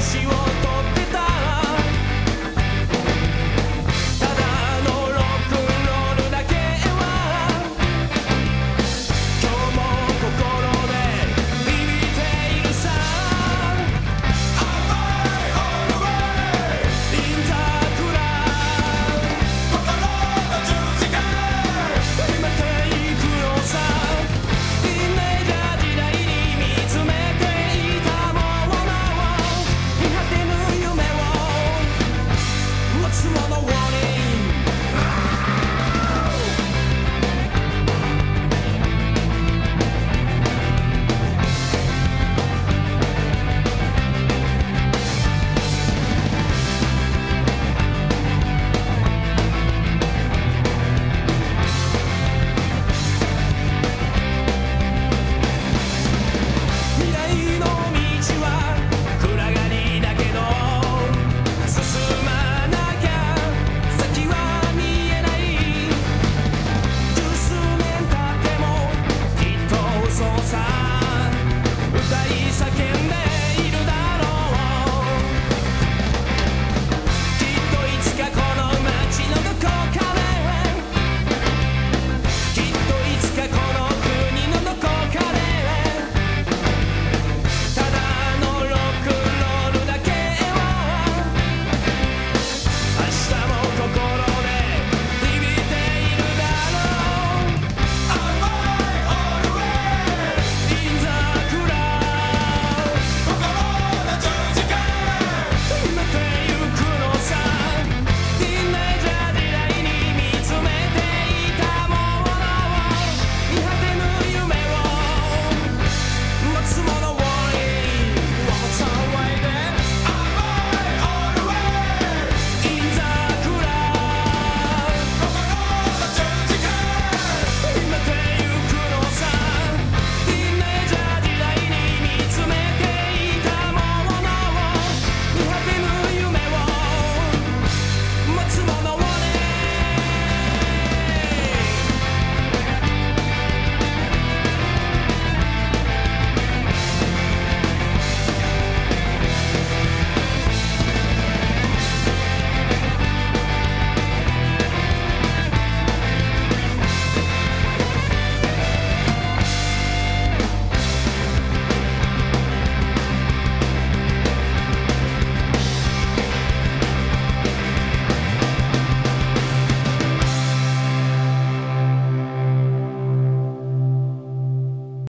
she was tomorrow